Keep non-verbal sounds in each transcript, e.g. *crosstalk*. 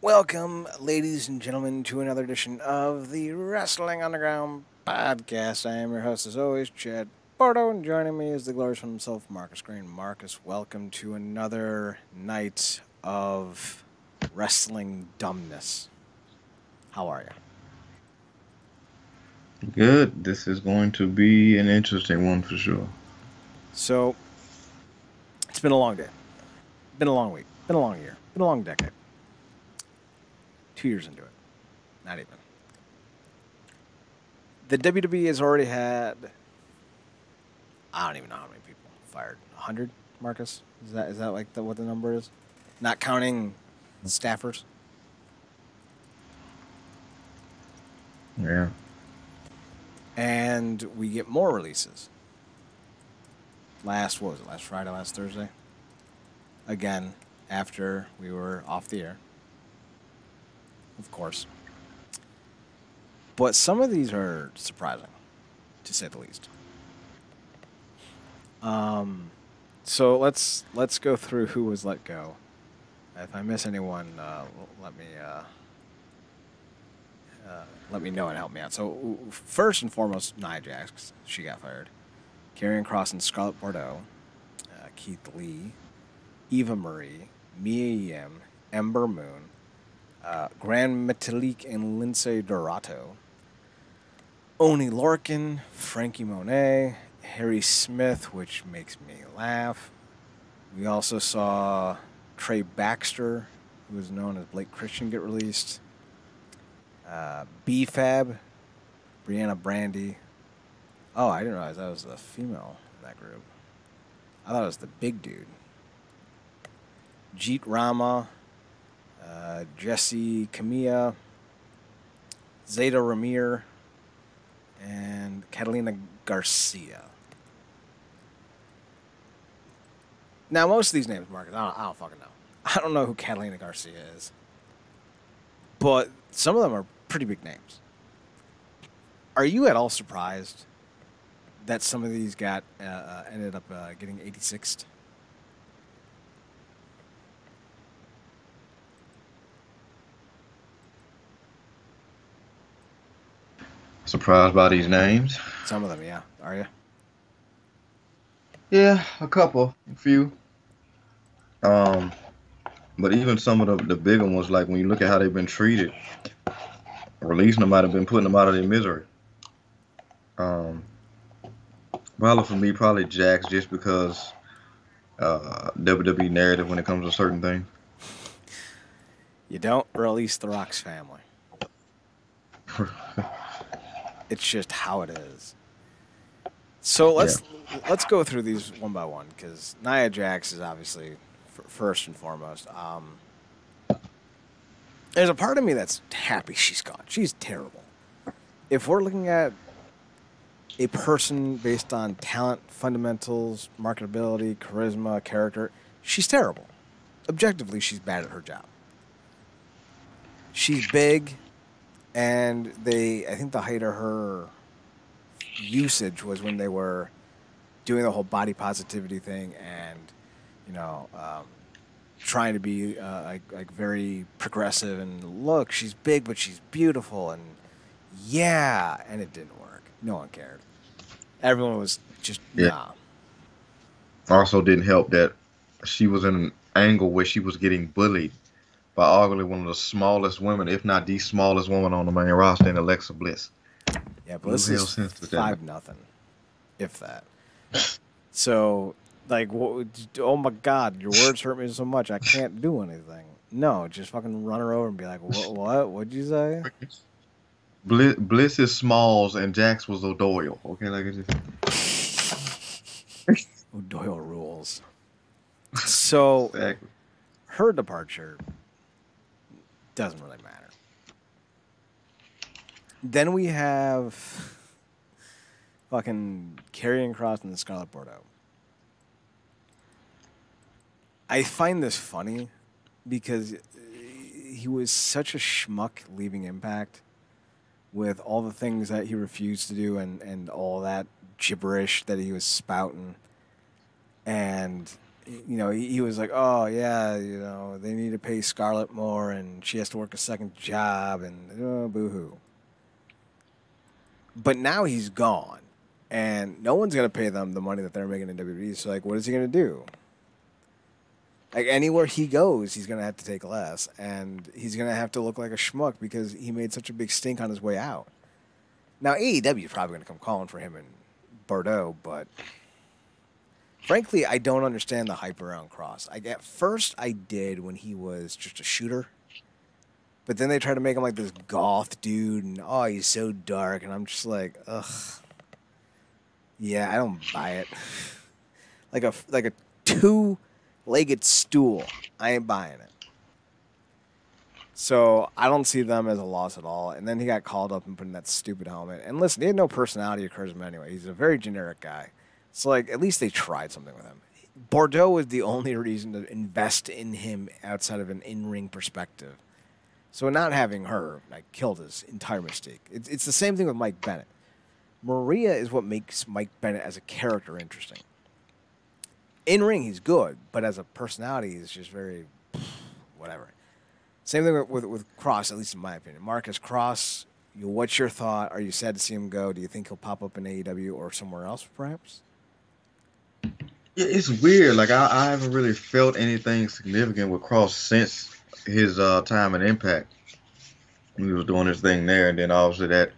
Welcome, ladies and gentlemen, to another edition of the Wrestling Underground podcast. I am your host, as always, Chad Bardo, and joining me is the glorious one himself, Marcus Green. Marcus, welcome to another night of wrestling dumbness. How are you? Good. This is going to be an interesting one for sure. So, it's been a long day, been a long week, been a long year, been a long decade. Two years into it, not even. The WWE has already had. I don't even know how many people fired. hundred, Marcus? Is that is that like the, what the number is? Not counting staffers. Yeah. and we get more releases. Last what was it? Last Friday, last Thursday. Again, after we were off the air, of course. But some of these are surprising, to say the least. Um, so let's let's go through who was let go. If I miss anyone, uh, let me. Uh, uh, let me know and help me out. So first and foremost, Nia Jax, she got fired. Karrion Kross and Scarlett Bordeaux, uh, Keith Lee, Eva Marie, Mia Yim, Ember Moon, uh, Grand Metalik and Lince Dorado, Oney Lorcan, Franky Monet, Harry Smith, which makes me laugh. We also saw Trey Baxter, who is known as Blake Christian, get released uh, BFAB, Brianna Brandy. Oh, I didn't realize that was a female in that group. I thought it was the big dude. Jeet Rama, uh, Jessi Kamea, Zayda Ramier, and Catalina Garcia. Now, most of these names, Marcus, I don't, I don't fucking know. *laughs* I don't know who Catalina Garcia is. But some of them are pretty big names. Are you at all surprised that some of these got uh, uh, ended up uh, getting 86th? Surprised by these names? Some of them, yeah. Are you? Yeah, a couple, a few. Um, but even some of the, the bigger ones, like when you look at how they've been treated, releasing them might have been putting them out of their misery. Um, probably for me, probably Jax, just because uh, WWE narrative when it comes to certain things. You don't release the Rock's family. *laughs* it's just how it is. So let's let's go through these one by one because Nia Jax is obviously f- first and foremost. Um, there's a part of me that's happy she's gone. She's terrible. If we're looking at a person based on talent, fundamentals, marketability, charisma, character, she's terrible. Objectively, she's bad at her job. She's big, and they, I think the height of her usage was when they were doing the whole body positivity thing and, you know, um, trying to be uh, like, like very progressive and look, she's big, but she's beautiful, and yeah, and it didn't work. No one cared. Everyone was just Yeah. nah. Also, didn't help that she was in an angle where she was getting bullied by arguably one of the smallest women, if not the smallest woman on the main roster, in Alexa Bliss. Yeah, but No this real is sense to that. five nothing, if that. *laughs* So, like, what, oh my God, your words hurt me so much, I can't do anything. No, just fucking run her over and be like, what? *laughs* What? What'd you say? Bliss, Bliss is Smalls and Jax was O'Doyle. Okay, like it just *laughs* oh, Doyle rules. So exactly. her departure doesn't really matter. Then we have fucking Karrion Kross and the Scarlett Bordeaux. I find this funny because he was such a schmuck leaving Impact with all the things that he refused to do and, and all that gibberish that he was spouting. And you know, he, he was like, oh yeah, you know, they need to pay Scarlett more, and she has to work a second job, and uh, oh, boo hoo. But now he's gone, and no one's gonna pay them the money that they're making in WWE. So like, what is he gonna do? Like anywhere he goes, he's gonna have to take less, and he's gonna have to look like a schmuck because he made such a big stink on his way out. Now AEW is probably gonna come calling for him in Bordeaux, but frankly, I don't understand the hype around Kross. I at first I did when he was just a shooter, but then they try to make him like this goth dude, and oh, he's so dark, and I'm just like, ugh, yeah, I don't buy it. *laughs* like a like a two-legged stool, I ain't buying it. So I don't see them as a loss at all. And then he got called up and put in that stupid helmet. And listen, he had no personality or charisma anyway. He's a very generic guy. So like at least they tried something with him. Bordeaux was the only reason to invest in him outside of an in-ring perspective. So not having her like killed his entire mistake. It's, it's the same thing with Mike Bennett. Maria is what makes Mike Bennett as a character interesting. In ring, he's good, but as a personality, he's just very whatever. Same thing with, with, with Kross, at least in my opinion. Marcus Cross, you, what's your thought? Are you sad to see him go? Do you think he'll pop up in AEW or somewhere else, perhaps? Yeah, it's weird. Like I, I haven't really felt anything significant with Kross since his uh, time at Impact. He was doing his thing there, and then obviously that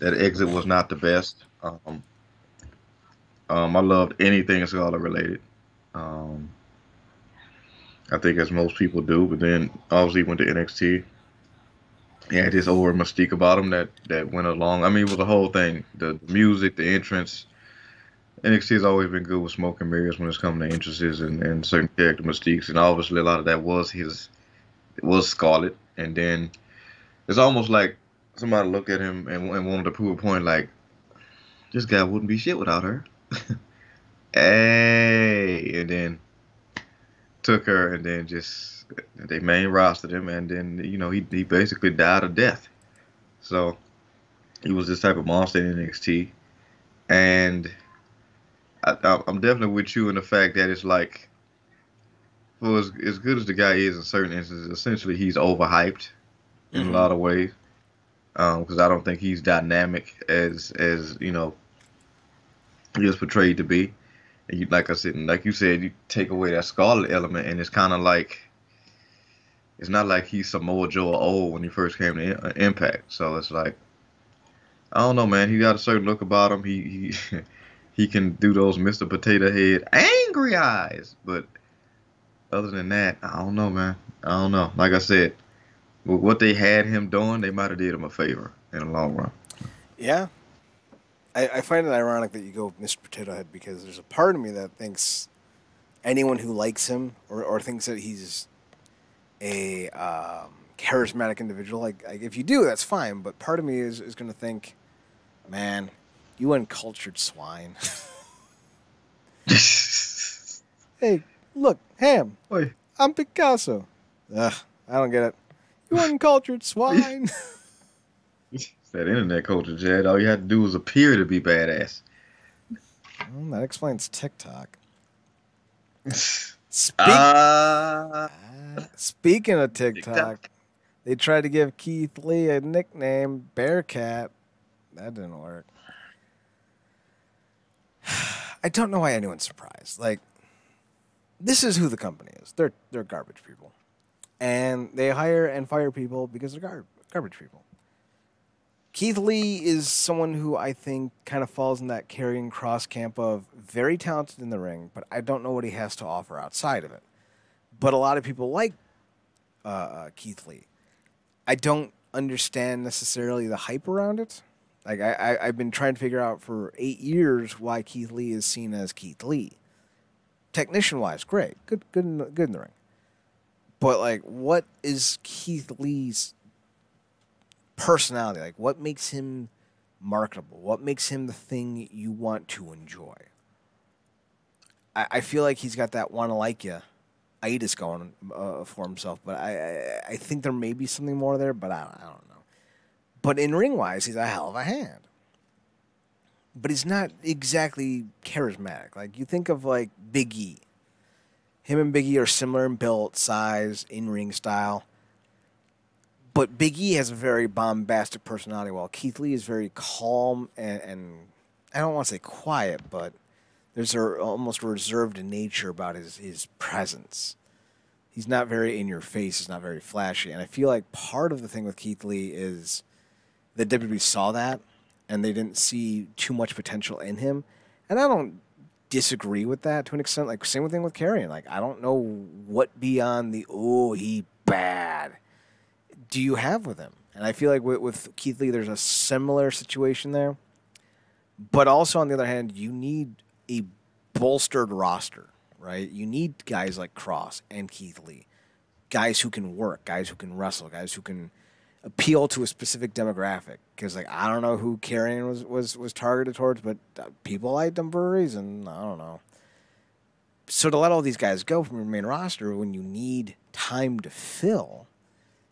that exit was not the best. Um, um, I loved anything Scarlett related. Um, I think as most people do, but then obviously went to NXT. He had this over mystique about him that that went along. I mean, it was the whole thing: the music, the entrance, NXT has always been good with smoke and mirrors when it's come to entrances and, and certain character mystiques, and obviously a lot of that was his, was Scarlett, and then it's almost like somebody looked at him and, and wanted to prove a point, like this guy wouldn't be shit without her. *laughs* hey, and then took her, and then just they main rostered him, and then you know he he basically died a death. So he was this type of monster in NXT, and I, am definitely with you in the fact that it's like, well, as, as good as the guy is in certain instances, essentially he's overhyped in mm-hmm. a lot of ways. Because um, I don't think he's dynamic as as you know he is portrayed to be. And you, like I said, like you said, you take away that Scarlett element, and it's kind of like it's not like he's Samoa Joe old when he first came to Impact. So it's like I don't know, man. He got a certain look about him. He he *laughs* he can do those Mr. Potato Head angry eyes. But other than that, I don't know, man. I don't know. Like I said, what they had him doing, they might have did him a favor in the long run. Yeah. I, I find it ironic that you go Mr. Potato Head because there's a part of me that thinks anyone who likes him or, or thinks that he's a um, charismatic individual, like, like if you do, that's fine. But part of me is, is going to think, man, you uncultured swine. *laughs* hey, look, Ham. Oi. I'm Picasso. Ugh, I don't get it. You uncultured swine. *laughs* that internet culture, Jed. All you had to do was appear to be badass. Well, that explains TikTok. *laughs* Speak- uh, speaking of TikTok, TikTok, they tried to give Keith Lee a nickname, Bearcat. That didn't work. I don't know why anyone's surprised. Like, this is who the company is. They're they're garbage people, and they hire and fire people because they're gar- garbage people. Keith Lee is someone who I think kind of falls in that Karrion Kross camp of very talented in the ring, but I don't know what he has to offer outside of it. But a lot of people like uh, uh, Keith Lee. I don't understand necessarily the hype around it. Like I, I, have been trying to figure out for eight years why Keith Lee is seen as Keith Lee. Technician wise, great, good, good, in the, good in the ring. But like, what is Keith Lee's personality? Like, what makes him marketable? What makes him the thing you want to enjoy? I, I feel like he's got that wanna like you itis going uh, for himself, but I, I, I think there may be something more there, but I, I don't know. But in ring wise, he's a hell of a hand. But he's not exactly charismatic. Like you think of like Big E. Him and Biggie are similar in build, size, in ring style. But Big E has a very bombastic personality, while Keith Lee is very calm and, and I don't want to say quiet, but there's a almost reserved nature about his his presence. He's not very in your face. He's not very flashy, and I feel like part of the thing with Keith Lee is that WWE saw that and they didn't see too much potential in him, and I don't disagree with that to an extent. Like same thing with Karrion. Like I don't know what beyond the oh he bad do you have with him? And I feel like with, with Keith Lee, there's a similar situation there. But also, on the other hand, you need a bolstered roster, right? You need guys like Kross and Keith Lee, guys who can work, guys who can wrestle, guys who can appeal to a specific demographic. Because like I don't know who Karrion was was was targeted towards, but uh, people like them for a reason. I don't know. So to let all these guys go from your main roster when you need time to fill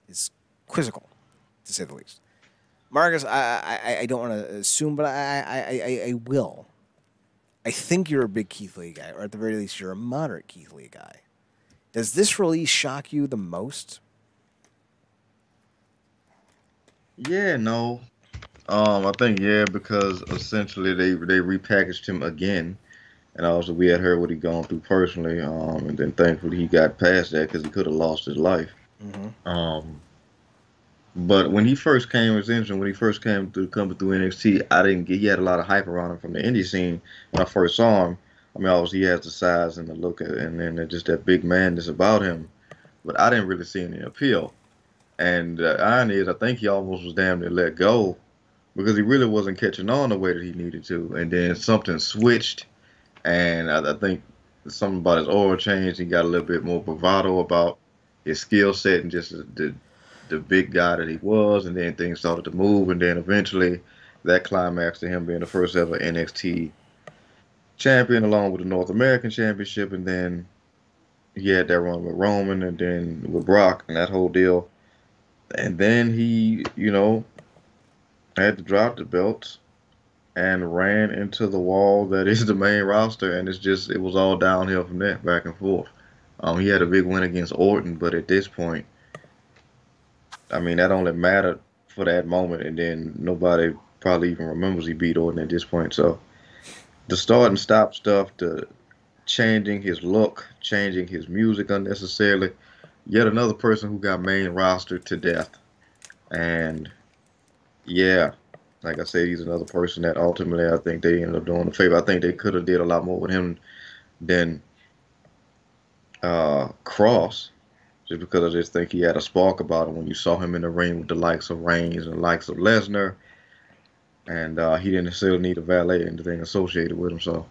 is quizzical, to say the least. Marcus, I I, I don't want to assume, but I, I, I, I will. I think you're a big Keith Lee guy, or at the very least, you're a moderate Keith Lee guy. Does this release shock you the most? Yeah, no. Um, I think yeah, because essentially they they repackaged him again, and also we had heard what he'd gone through personally. Um, and then thankfully he got past that because he could have lost his life. Mm-hmm. Um, but when he first came, it was interesting. When he first came through coming through NXT, I didn't get. He had a lot of hype around him from the indie scene. When I first saw him, I mean, obviously he has the size and the look, and then just that big man that's about him. But I didn't really see any appeal. And the irony is, I think he almost was damn near let go because he really wasn't catching on the way that he needed to. And then something switched, and I, I think something about his aura changed. He got a little bit more bravado about his skill set and just the the big guy that he was, and then things started to move, and then eventually that climax to him being the first ever NXT champion, along with the North American Championship, and then he had that run with Roman, and then with Brock, and that whole deal, and then he, you know, had to drop the belts and ran into the wall that is the main roster, and it's just it was all downhill from there, back and forth. Um, he had a big win against Orton, but at this point, I mean, that only mattered for that moment, and then nobody probably even remembers he beat Orton at this point. So the start and stop stuff, the changing his look, changing his music unnecessarily, yet another person who got main roster to death. And yeah, like I said, he's another person that ultimately I think they ended up doing a favor. I think they could have did a lot more with him than uh, Kross just because I just think he had a spark about him when you saw him in the ring with the likes of Reigns and the likes of Lesnar, and uh, he didn't necessarily need a valet or anything associated with him. So,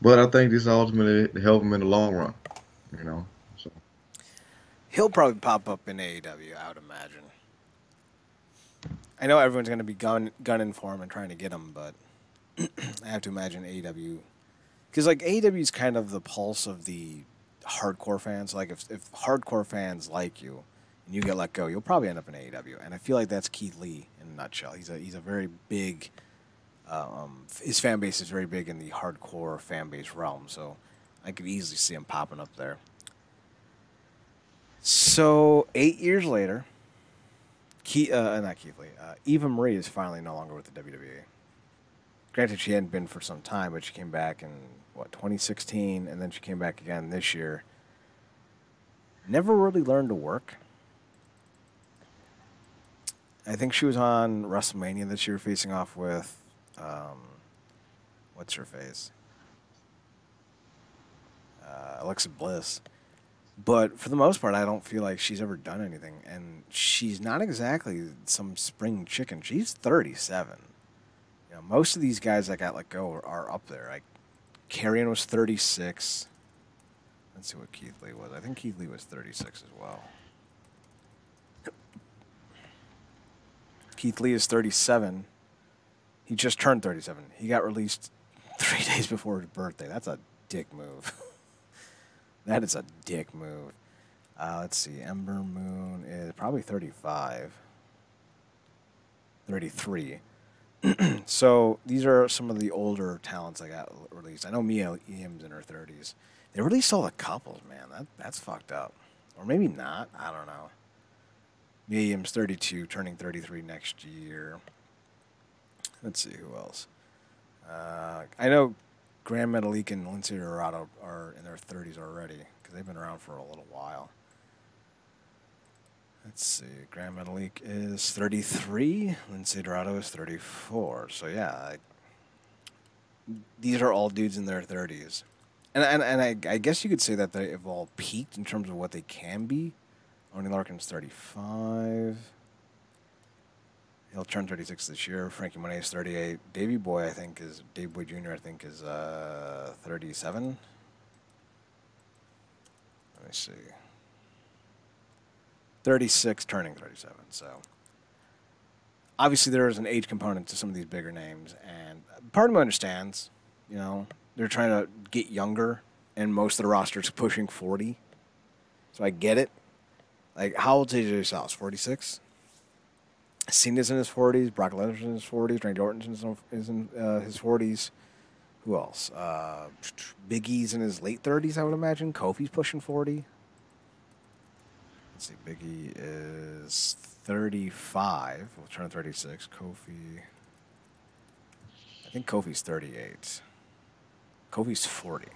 but I think this ultimately helped him in the long run, you know. He'll probably pop up in AEW, I would imagine. I know everyone's going to be gun gunning for him and trying to get him, but *clears throat* I have to imagine AEW because like AEW is kind of the pulse of the hardcore fans. Like if if hardcore fans like you and you get let go, you'll probably end up in AEW. And I feel like that's Keith Lee in a nutshell. He's a he's a very big. Um, his fan base is very big in the hardcore fan base realm, so I could easily see him popping up there. So eight years later, Keith, uh, not Keith Lee, uh, Eva Marie is finally no longer with the WWE. Granted, she hadn't been for some time, but she came back in what 2016, and then she came back again this year. Never really learned to work. I think she was on WrestleMania this year, facing off with, um, what's her face, uh, Alexa Bliss. But for the most part, I don't feel like she's ever done anything, and she's not exactly some spring chicken. She's 37. You know, most of these guys that got let go are, are up there. Like Karrion was 36. Let's see what Keith Lee was. I think Keith Lee was 36 as well. Keith Lee is 37. He just turned 37. He got released *laughs* three days before his birthday. That's a dick move. *laughs* that is a dick move. Uh, let's see. Ember Moon is probably 35. 33. *clears throat* so these are some of the older talents I got released. I know Mia Yim's in her 30s. They released all the couples, man. That that's fucked up. Or maybe not. I don't know. Mia Miriam's 32, turning 33 next year. Let's see who else. Uh, I know Grand Metalik and Lince Dorado are in their 30s already because they've been around for a little while. Let's see. Grand Metalik is 33. Lince Dorado is 34. So yeah, I, these are all dudes in their 30s. And, and, and I, I guess you could say that they have all peaked in terms of what they can be. Oney Lorcan's 35. He'll turn 36 this year. Franky Monet is 38. Davy Boy, I think, is Dave Boy Jr. I think is uh, 37. Let me see. 36, turning 37. So obviously there is an age component to some of these bigger names, and part of me understands. You know, they're trying to get younger, and most of the rosters pushing 40. So I get it. Like, how old is AJ Styles? 46? Cena's in his 40s. Brock Lesnar's in his 40s. Randy Orton's in, is in uh, his 40s. Who else? Uh, Big E's in his late 30s, I would imagine. Kofi's pushing 40. Let's see. Big E is 35. We'll turn 36. Kofi. I think Kofi's 38. Kofi's 40.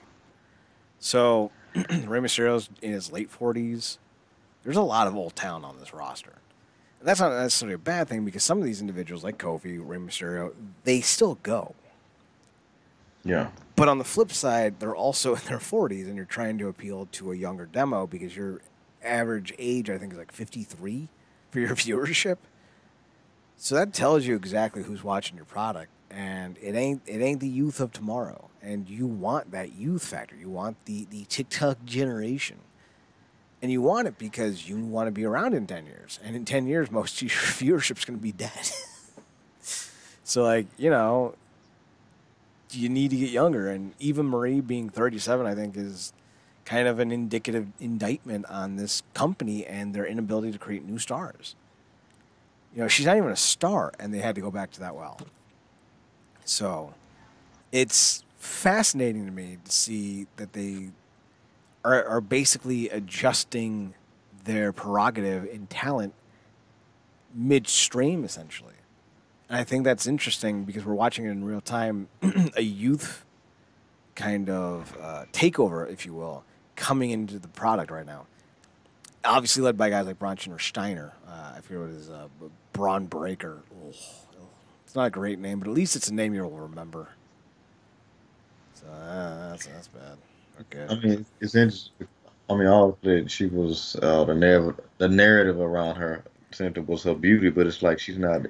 So *clears throat* Rey Mysterio's in his late 40s. There's a lot of old town on this roster. That's not necessarily a bad thing because some of these individuals, like Kofi, Rey Mysterio, they still go. Yeah. But on the flip side, they're also *laughs* in their 40s and you're trying to appeal to a younger demo because your average age, I think, is like 53 for your *laughs* viewership. So that tells you exactly who's watching your product. And it ain't it ain't the youth of tomorrow. And you want that youth factor. You want the, the TikTok generation. And you want it because you want to be around in 10 years. And in 10 years, most of your *laughs* viewership's going to be dead. *laughs* so, like, you know, you need to get younger. And Eva Marie being 37, I think, is kind of an indicative indictment on this company and their inability to create new stars. You know, she's not even a star, and they had to go back to that well. So it's fascinating to me to see that they are, are basically adjusting their prerogative in talent midstream, essentially. And I think that's interesting because we're watching it in real time *clears throat* a youth kind of uh, takeover, if you will, coming into the product right now. Obviously, led by guys like Bronson or Steiner. Uh, I forget what his uh, Bron Breakker. Ugh. It's not a great name, but at least it's a name you'll remember. So uh, that's that's bad. I mean, it's interesting. I mean, obviously, she was uh, the narrative. The narrative around her center was her beauty, but it's like she's not.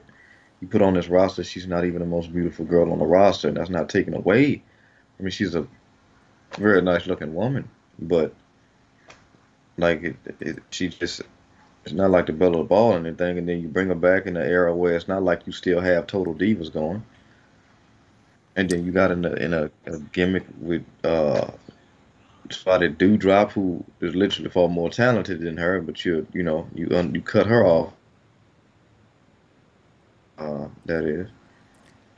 You put on this roster, she's not even the most beautiful girl on the roster, and that's not taken away. I mean, she's a very nice looking woman, but like it, it, she just it's not like the bell of the ball or anything, and then you bring her back in the era where it's not like you still have total divas going, and then you got in a in a, a gimmick with uh spotted Doudrop who is literally far more talented than her, but you you know you un, you cut her off. Uh, that is,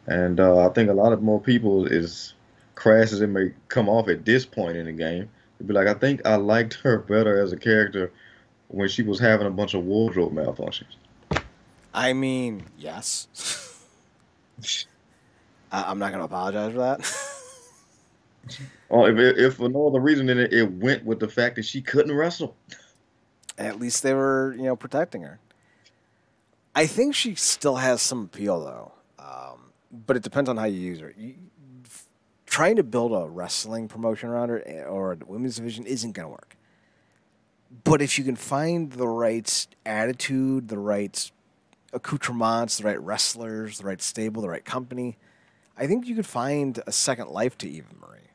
and uh, I think a lot of more people is crass as it may come off at this point in the game. It'd be like I think I liked her better as a character when she was having a bunch of wardrobe malfunctions. I mean, yes. *laughs* I, am not to apologize for that. *laughs* oh, if, if for no other reason than it, it went with the fact that she couldn't wrestle. At least they were, you know, protecting her. I think she still has some appeal, though. Um, but it depends on how you use her. You, trying to build a wrestling promotion around her eh, or a women's division isn't going to work. But if you can find the right attitude, the right accoutrements, the right wrestlers, the right stable, the right company, I think you could find a second life to Eva Marie.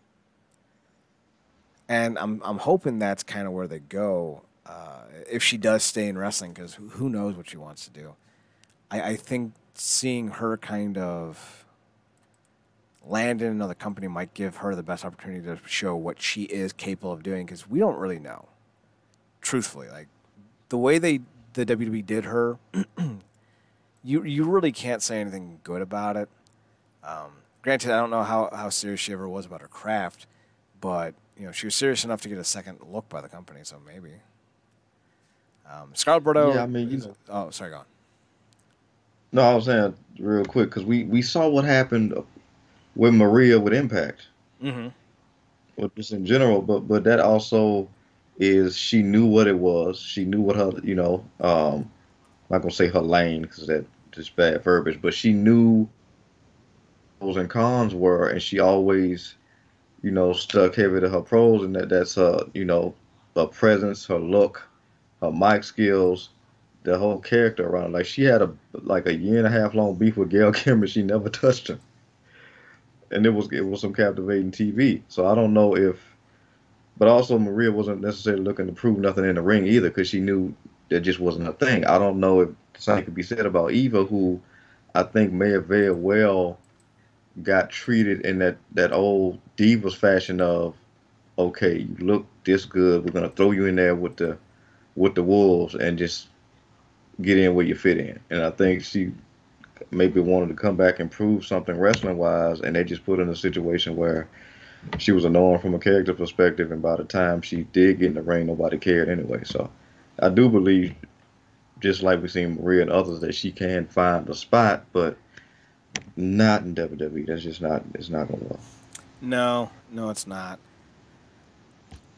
And I'm I'm hoping that's kind of where they go uh, if she does stay in wrestling, because who, who knows what she wants to do. I, I think seeing her kind of land in another company might give her the best opportunity to show what she is capable of doing, because we don't really know truthfully. Like the way they the WWE did her, *clears throat* you you really can't say anything good about it. Um, granted, I don't know how, how serious she ever was about her craft, but you know, she was serious enough to get a second look by the company, so maybe. Um, Scarlett Bordeaux. Yeah, I mean, you is- know. Oh, sorry, go on. No, I was saying real quick because we we saw what happened with Maria with Impact, Mm-hmm. or just in general. But but that also is she knew what it was. She knew what her you know. Um, I'm not gonna say her lane because that just bad verbiage. But she knew pros and cons were, and she always you know stuck heavy to her pros, and that that's her you know her presence, her look, her mic skills the whole character around. Like she had a like a year and a half long beef with Gail *laughs* Kim, and she never touched him. and it was it was some captivating TV. So I don't know if, but also Maria wasn't necessarily looking to prove nothing in the ring either, because she knew that just wasn't a thing. I don't know if something could be said about Eva, who I think may have very well got treated in that that old divas fashion of, okay, you look this good, we're gonna throw you in there with the with the wolves and just get in where you fit in. And I think she maybe wanted to come back and prove something wrestling wise, and they just put in a situation where she was annoying from a character perspective. And by the time she did get in the ring, nobody cared anyway. So I do believe, just like we've seen Maria and others, that she can find a spot, but not in WWE. That's just not. It's not gonna work. No, no, it's not.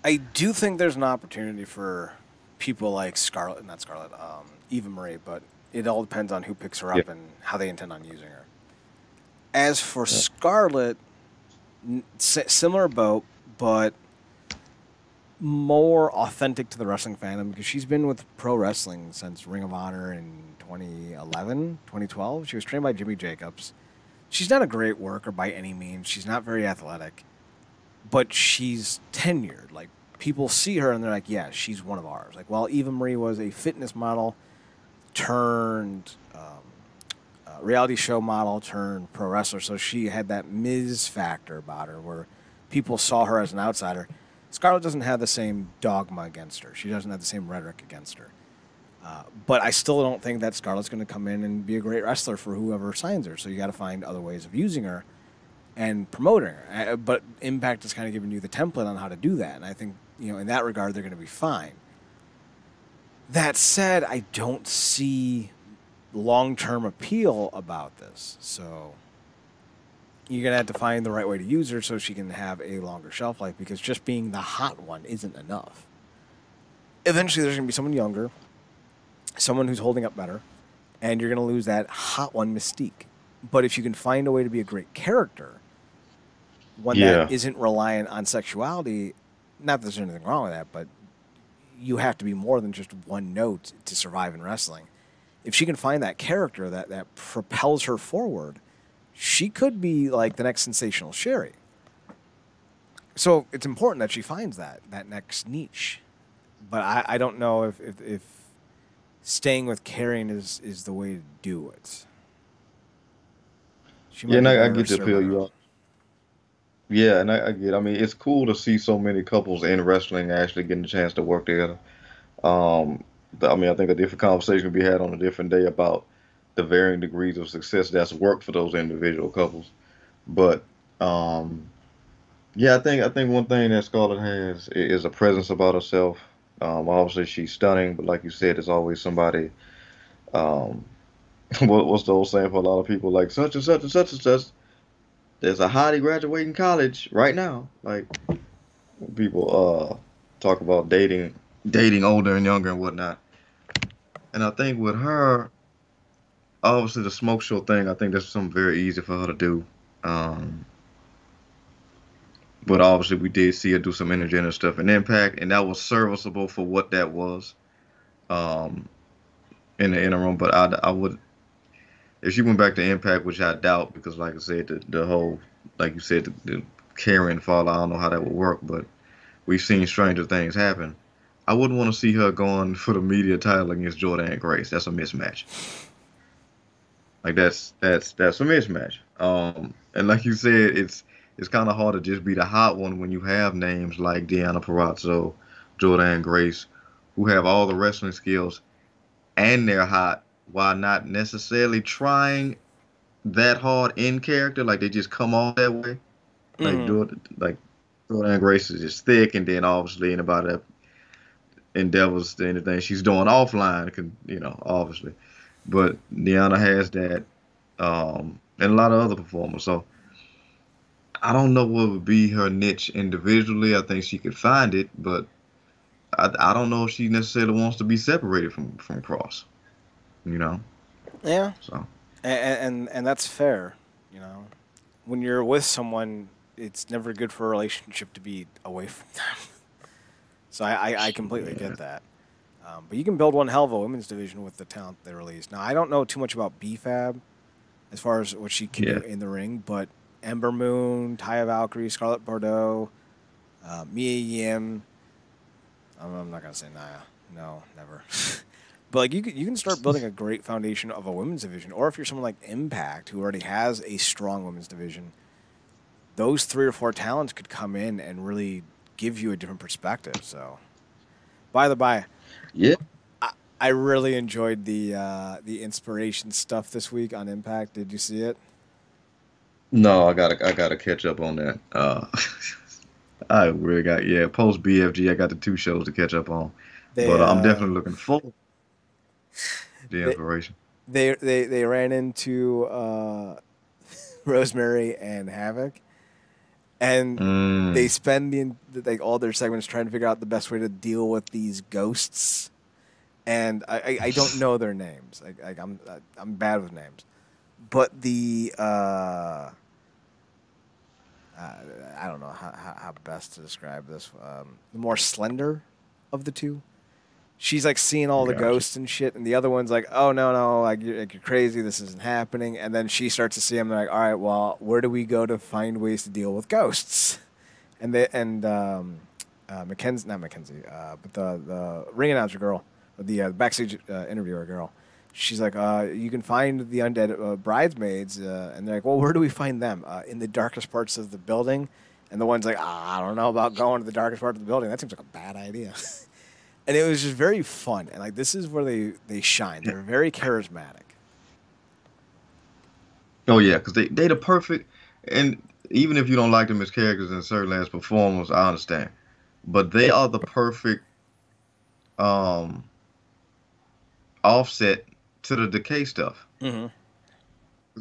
I do think there's an opportunity for people like Scarlett, not Scarlett, um, Eva Marie, but it all depends on who picks her up Yeah. and how they intend on using her. As for Scarlett, n- similar boat, but more authentic to the wrestling fandom because she's been with pro wrestling since Ring of Honor in 2011, 2012. She was trained by Jimmy Jacobs. She's not a great worker by any means. She's not very athletic, but she's tenured. Like people see her and they're like, "Yeah, she's one of ours." Like while Eva Marie was a fitness model turned um, uh, reality show model turned pro wrestler, so she had that Miz factor about her, where people saw her as an outsider. Scarlett doesn't have the same dogma against her. She doesn't have the same rhetoric against her. Uh, but I still don't think that Scarlett's going to come in and be a great wrestler for whoever signs her. So you got to find other ways of using her and promoting her. Uh, but Impact has kind of given you the template on how to do that, and I think you know in that regard they're going to be fine. That said, I don't see long-term appeal about this. So you're going to have to find the right way to use her so she can have a longer shelf life because just being the hot one isn't enough. Eventually, there's going to be someone younger, someone who's holding up better, and you're going to lose that hot one mystique. But if you can find a way to be a great character, one that Yeah. isn't reliant on sexuality, not that there's anything wrong with that, but you have to be more than just one note to survive in wrestling. If she can find that character that, that propels her forward, she could be like the next sensational Sherri. So it's important that she finds that that next niche. But I, I don't know if, if, if staying with Karrion is, is the way to do it. She Yeah, and I, I get the served appeal on her you are. Yeah, and I, I get. I mean, it's cool to see so many couples in wrestling actually getting a chance to work together. Um, I mean, I think a different conversation could be had on a different day about the varying degrees of success that's worked for those individual couples. But um, yeah, I think I think one thing that Scarlett has is a presence about herself. Um, obviously, she's stunning, but like you said, there's always somebody. Um, *laughs* what, what's the old saying for a lot of people? Like such and such and such and such. There's a hottie graduating college right now. Like people uh talk about dating, dating older and younger and whatnot. And I think with her, obviously the smoke show thing, I think that's something very easy for her to do. Um, but obviously we did see her do some intergender stuff in Impact, and that was serviceable for what that was. Um, in the interim, but I, I would if she went back to Impact, which I doubt, because like I said, the, the whole like you said, the, the Karen fall, I don't know how that would work, but we've seen stranger things happen. I wouldn't want to see her going for the media title against Jordynne Grace. That's a mismatch. Like that's that's that's a mismatch. Um, and like you said, it's it's kind of hard to just be the hot one when you have names like Deonna Purrazzo, Jordynne Grace, who have all the wrestling skills, and they're hot while not necessarily trying that hard in character. Like they just come off that way. Like Mhm. do it like Jordynne Grace is just thick, and then obviously anybody that endeavors to anything she's doing offline can, you know, obviously. But Deonna has that, um, and a lot of other performers. So I don't know what would be her niche individually. I think she could find it, but I, I don't know if she necessarily wants to be separated from from Kross. You know. Yeah. So. And, and and that's fair. You know, when you're with someone, it's never good for a relationship to be away from them. *laughs* so I, I, I completely Yeah. get that. Um, but you can build one hell of a women's division with the talent they released. Now I don't know too much about BFAB as far as what she can do in the ring, but Ember Moon, Taya Valkyrie, Scarlett Bordeaux, uh, Mia Yim. I'm, I'm not gonna say Naya. No, never. *laughs* but like you can, you can start building a great foundation of a women's division, or if you're someone like Impact who already has a strong women's division, those three or four talents could come in and really give you a different perspective. So, by the by, Yeah. I really enjoyed the uh, the inspiration stuff this week on Impact. Did you see it? No, I gotta I gotta catch up on that. Uh, *laughs* I really got yeah. Post BFG, I got the two shows to catch up on, They, but uh, I'm uh, definitely looking forward. to *laughs* The They- inspiration. they they they ran into uh, *laughs* Rosemary and Havok, and Mm. they spend the like all their segments trying to figure out the best way to deal with these ghosts. And I, I, I don't know their names. Like, like I'm I'm bad with names, but the uh, uh, I don't know how, how, how best to describe this. Um, the more slender of the two, she's like seeing all the Gotcha. ghosts and shit, and the other one's like, "Oh no, no, like you're, like, you're crazy. This isn't happening." And then she starts to see him. Like, "All right, well, where do we go to find ways to deal with ghosts?" And they and um, uh, Mackenzie, not Mackenzie, uh, but the the ring announcer girl, the uh, backstage uh, interviewer girl. She's like, uh, you can find the undead uh, bridesmaids, uh, and they're like, well, where do we find them? Uh, in the darkest parts of the building. And the one's like, ah, I don't know about going to the darkest part of the building. That seems like a bad idea. *laughs* and it was just very fun. And like, this is where they they shine. They're very charismatic. Oh yeah, because they they the perfect, and even if you don't like them as characters and certainly as performers, I understand. But they are the perfect um offset to the decay stuff. Mm-hmm.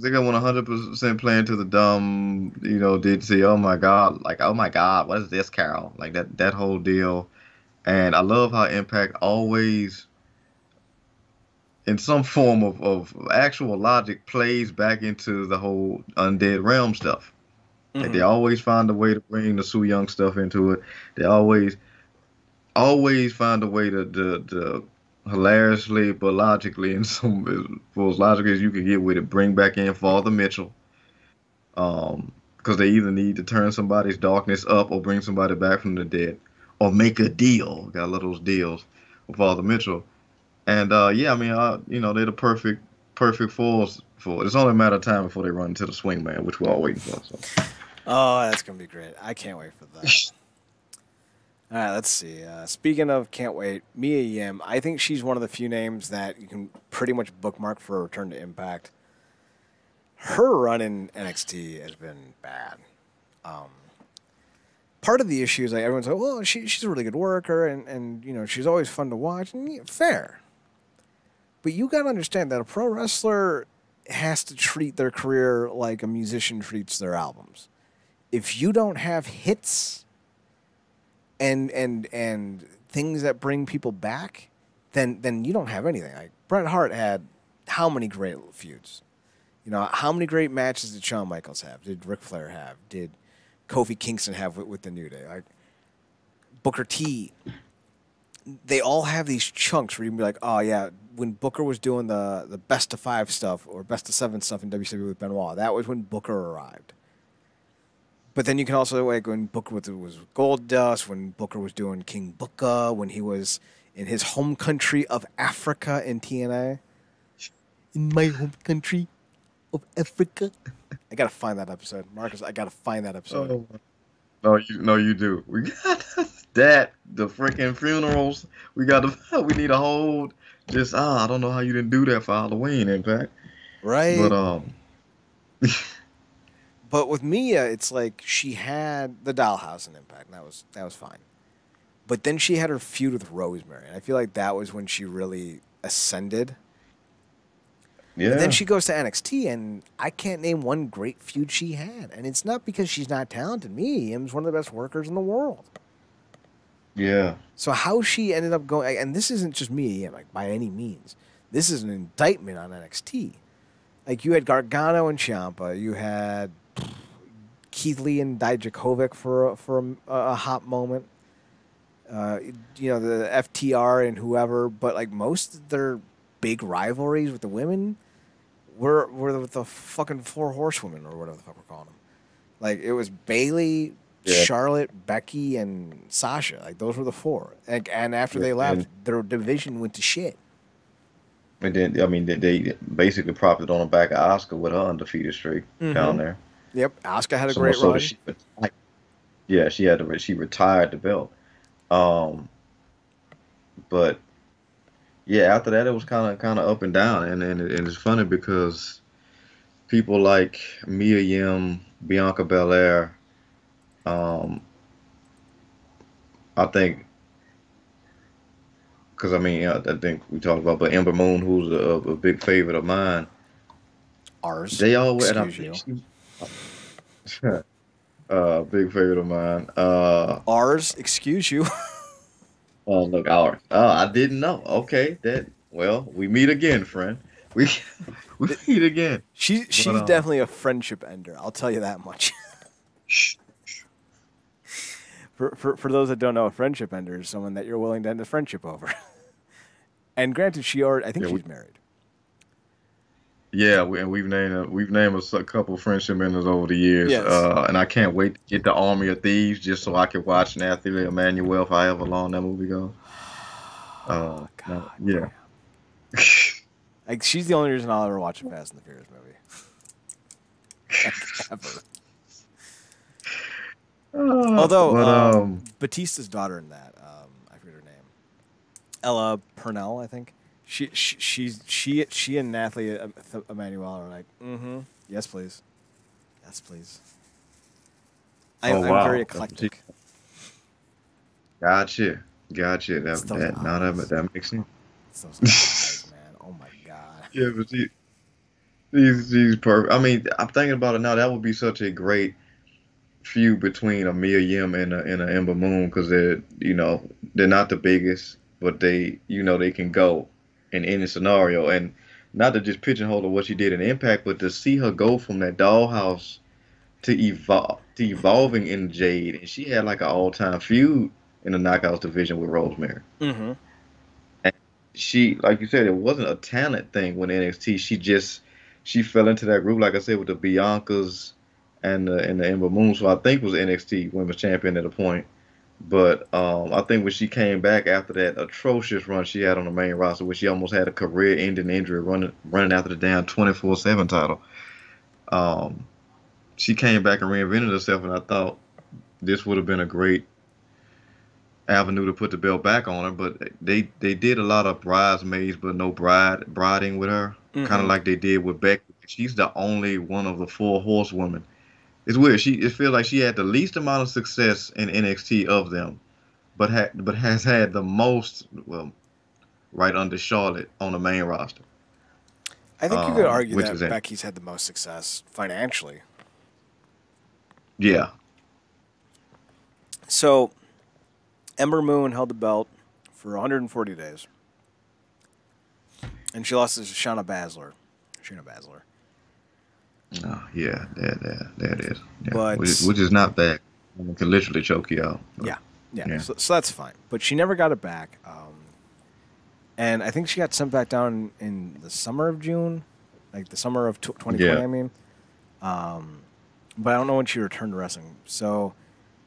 They got one hundred percent playing to the dumb, you know, did say, oh my god, like oh my god, what is this, Carol? Like that that whole deal. And I love how Impact always in some form of, of actual logic plays back into the whole undead realm stuff. Like they always find a way to bring the Su Yung stuff into it. They always always find a way to, to, to hilariously but logically and some for as logical as you can get with it, bring back in Father Mitchell. Um because they either need to turn somebody's darkness up or bring somebody back from the dead. Or make a deal. Got a lot of those deals with Father Mitchell. And uh yeah, I mean uh, you know, they're the perfect perfect fours for it. It's only a matter of time before they run into the swing man, which we're all waiting for. So Oh, that's gonna be great. I can't wait for that. *laughs* All right, let's see. Uh, speaking of can't wait, Mia Yim. I think she's one of the few names that you can pretty much bookmark for a return to Impact. Her run in NXT has been bad. Um, part of the issue is like everyone's like, well, she, she's a really good worker, and, and you know she's always fun to watch. And yeah, fair, but you got to understand that a pro wrestler has to treat their career like a musician treats their albums if you don't have hits and and and things that bring people back, then then you don't have anything. Like Bret Hart had how many great feuds? You know, how many great matches did Shawn Michaels have? Did Ric Flair have? Did Kofi Kingston have with, with the New Day? Like Booker T. They all have these chunks where you can be like, oh yeah, when Booker was doing the the best of five stuff or best of seven stuff in WCW with Benoit, that was when Booker arrived. But then you can also like when Booker was, was Goldust, when Booker was doing King Booker, when he was in his home country of Africa in TNA. In my home country of Africa. I gotta find that episode, Marcus. I gotta find that episode. No, you no, you do. We got *laughs* that. The freaking funerals. We got the. *laughs* We need a whole. Just ah, I don't know how you didn't do that for Halloween, Impact. right? But um, *laughs* But with Mia, it's like she had the dollhouse and impact, and that was that was fine. But then she had her feud with Rosemary, and I feel like that was when she really ascended. Yeah. And then she goes to NXT, and I can't name one great feud she had. And it's not because she's not talented. Mia Yim's one of the best workers in the world. yeah. So how she ended up going, and this isn't just me, like by any means. This is an indictment on NXT. Like you had Gargano and Ciampa, you had Keith Lee and Dijakovic for a, for a, a hot moment. Uh, you know the FTR and whoever, but like most of their big rivalries with the women were were with the fucking four horsewomen or whatever the fuck we're calling them. Like it was Bayley, Yeah. Charlotte, Becky, and Sasha. Like those were the four. And, and after they left, and- their division went to shit. And then I mean they, they basically profited on the back of Asuka with her undefeated streak down Mhm. there. Yep, Asuka had a So great so run. she yeah, she had to she retired the belt. Um, but yeah, after that it was kind of kind of up and down, and and, it- and it's funny because people like Mia Yim, Bianca Belair, um, I think. Because I mean, I, I think we talked about, but Ember Moon, who's a, a big favorite of mine, Ours. they and I Excuse think she, *laughs* uh, big favorite of mine. Uh, Ours, excuse you. *laughs* oh look, ours. Oh, I didn't know. Okay, that. Well, we meet again, friend. We *laughs* we meet again. She she's uh, definitely a friendship ender. I'll tell you that much. *laughs* for, for for those that don't know, a friendship ender is someone that you're willing to end a friendship over. *laughs* and granted, she already I think Yeah, we- she's married. Yeah, we, and we've named a, we've named a s- a couple friendship members over the years. Yes. Uh, and I can't wait to get the Army of Thieves just so I can watch Nathalie Emmanuel for however long that movie goes. *sighs* Uh, Oh, God, no, yeah. Like she's the only reason I'll ever watch a Fast and the Furious movie. *laughs* Ever. Although but, um, um, Batista's daughter in that, um, I forget her name, Ella Purnell, I think. She she she's, she she and Nathalie uh, Emmanuel are like, mm-hmm, yes please, yes please. I, Oh, I'm wow. very eclectic. Gotcha, gotcha. That It's those that now that eyes. that makes sense. It's eyes, man. Oh my god. *laughs* Yeah, but she, she's she's perfect. I mean, I'm thinking about it now. That would be such a great feud between a Mia Yim and a and a Ember Moon because they're you know they're not the biggest, but they you know they can go in any scenario. And not to just pigeonhole her what she did in Impact, but to see her go from that dollhouse to evolve to evolving in Jade, and she had like an all time feud in the Knockouts division with Rosemary. Mm-hmm. she like you said it wasn't a talent thing with NXT she just she fell into that group like I said with the Biancas and the and the Ember Moon. So I think was NXT Women's Champion at a point but um, I think when she came back after that atrocious run she had on the main roster where she almost had a career ending injury running running after the damn 24/7 title um, she came back and reinvented herself and I thought this would have been a great avenue to put the belt back on her, but they they did a lot of bridesmaids, but no bride briding with her, kind Mhm. of like they did with Becky. She's the only one of the four horsewomen. It's weird. She it feels like she had the least amount of success in NXT of them, but had but has had the most well, right under Charlotte on the main roster. I think you could Um, argue that? Becky's had the most success financially. Yeah, So, Ember Moon held the belt for 140 days, and she lost to Shayna Baszler. Shayna Baszler. Oh, yeah, there, there, there it is. Yeah. But- which, which is not bad. It can literally choke you out. Yeah, yeah. Yeah. So, so that's fine. But she never got it back. Um, and I think she got sent back down in the summer of June, like the summer of 2020. Yeah. I mean, um, but I don't know when she returned to wrestling. So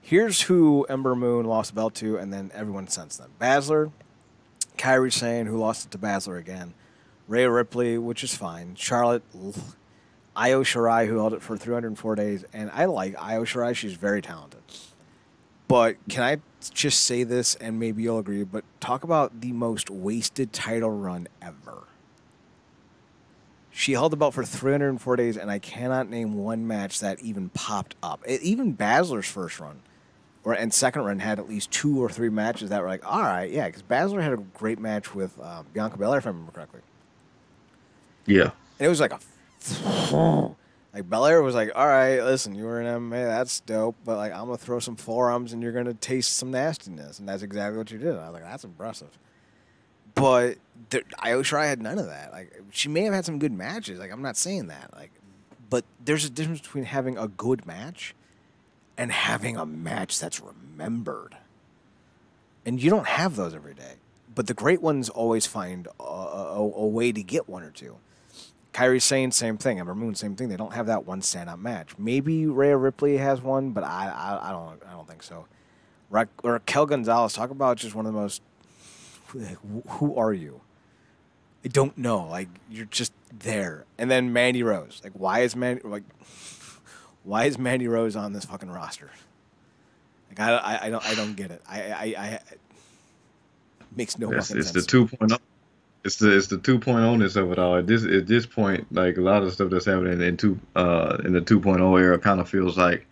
here's who Ember Moon lost the belt to, and then everyone since then: Baszler, Kairi Sane, who lost it to Baszler again, Rhea Ripley, which is fine, Charlotte. Io Shirai, who held it for 304 days, and I like Io Shirai. She's very talented. But can I just say this, and maybe you'll agree, but talk about the most wasted title run ever. She held the belt for 304 days, and I cannot name one match that even popped up. It, even Baszler's first run or and second run had at least two or three matches that were like, all right, yeah, because Basler had a great match with um, Bianca Belair, if I remember correctly. Yeah. And it was like a *laughs* like Belair was like, all right, listen, you were in MMA, that's dope, but like I'm gonna throw some forearms and you're gonna taste some nastiness, and that's exactly what you did. I was like, that's impressive. But there, Io Shirai had none of that. Like she may have had some good matches. Like I'm not saying that. Like, but there's a difference between having a good match and having a match that's remembered. And you don't have those every day. But the great ones always find a, a, a way to get one or two. Kairi Sane, same thing. Ember Moon, same thing. They don't have that one standout match. Maybe Rhea Ripley has one, but I, I, I don't, I don't think so. Ra- Raquel Gonzalez, talk about just one of the most. Who are you? I don't know. Like you're just there. And then Mandy Rose. Like why is Mandy like? Why is Mandy Rose on this fucking roster? Like I, I, I don't, I don't get it. I, I, I it makes no fucking it's sense. the 2.0. It's the it's the two point ness of it all. At this at this point, like a lot of stuff that's happening in two uh in the 2.0 era, kind of feels like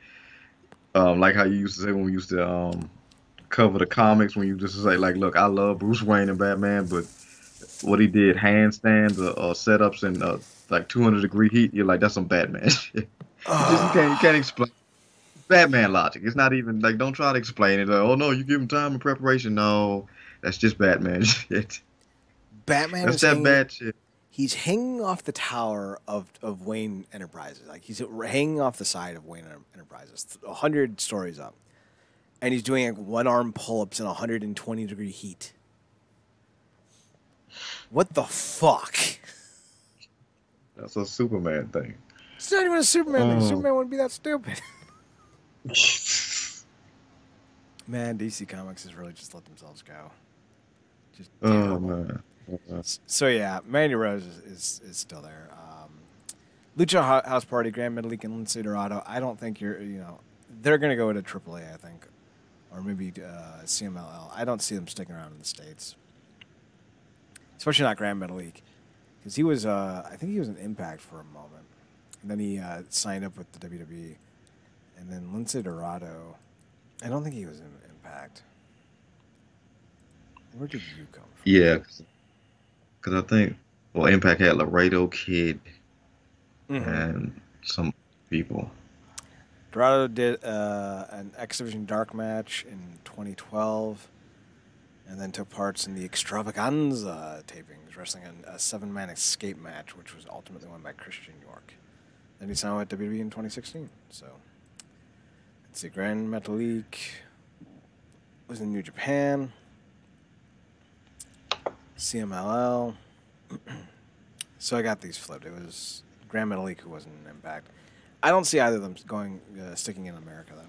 um like how you used to say when we used to um cover the comics when you just say like, look, I love Bruce Wayne and Batman, but what he did handstands or, or setups and uh, like 200 degree heat, you're like that's some Batman *laughs* shit. You just can't you can't explain Batman logic. It's not even like don't try to explain it. Like, oh no, you give him time and preparation. No, that's just Batman *laughs* shit. Batman That's is that hanging, bad shit. He's hanging off the tower of, of Wayne Enterprises. Like he's hanging off the side of Wayne Enterprises, a hundred stories up, and he's doing like one arm pull ups in 120 degree heat. What the fuck? That's a Superman thing. It's not even a Superman thing. Oh. Superman wouldn't be that stupid. *laughs* *laughs* Man, DC Comics has really just let themselves go. Just Oh terrible. man. Uh, So yeah, Mandy Rose is, is, is still there. Um, Lucha House Party, Grand Metalik, and Lince Dorado. I don't think you're. You know, they're gonna go to AAA. I think, or maybe uh, CMLL. I don't see them sticking around in the states, especially not Grand Metalik, because he was. Uh, I think he was an Impact for a moment, and then he uh, signed up with the WWE, and then Lince Dorado. I don't think he was in Impact. Where did you come from? yeah, because I think well, Impact had Laredo Kid Mhm. and some people. Dorado did uh, an X Division Dark match in 2012, and then took parts in the Extravaganza tapings, wrestling in a seven-man escape match, which was ultimately won by Christian York. Then he signed with WWE in 2016. So, let's see, Grand Metalik was in New Japan, CMLL. *clears throat* so I got these flipped. It was Grand Metalik who wasn't an Impact. I don't see either of them going uh, sticking in America though.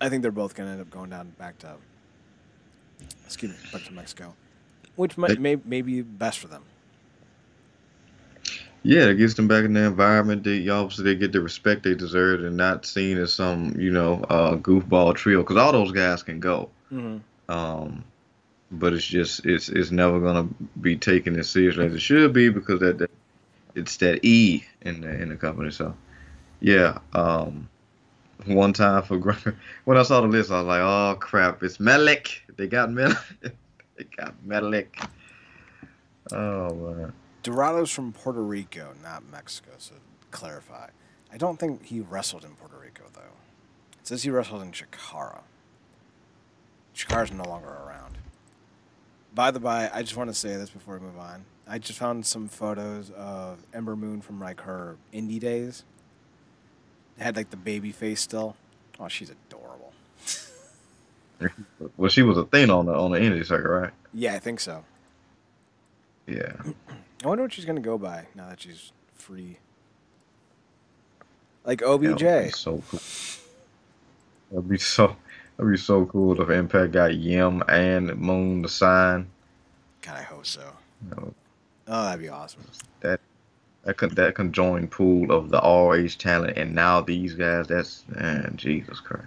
I think they're both going to end up going down back to excuse me back to Mexico, which might, may may be best for them. Yeah, it gets them back in the environment. They obviously they get the respect they deserve and not seen as some you know uh, goofball trio because all those guys can go. Mm-hmm. Um, but it's just it's it's never gonna be taken as seriously as it should be because that, that it's that E in the in the company. So yeah, um, one time for *laughs* when I saw the list, I was like, oh crap, it's Melik. They got Melik. *laughs* they got Melik. Oh man. Dorado's from Puerto Rico, not Mexico. So clarify, I don't think he wrestled in Puerto Rico though. It says he wrestled in Chikara. Chikara's no longer around. By the by, I just want to say this before we move on. I just found some photos of Ember Moon from like her indie days. Had like the baby face still. Oh, she's adorable. *laughs* Well, she was a thing on the on the indie circuit, right? Yeah, I think so. Yeah. *clears throat* I wonder what she's gonna go by now that she's free. Like That would be OBJ. so cool. That'd be so. That'd be so cool if Impact got Yim and Moon to sign. God, I hope so. Know, Oh, that'd be awesome. that con- that conjoined pool of the ROH talent and now these guys. That's man, Jesus Christ.